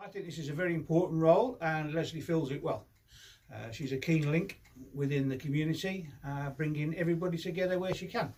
I think this is a very important role and Leslie fills it well. Uh, she's a keen link within the community, uh, bringing everybody together where she can.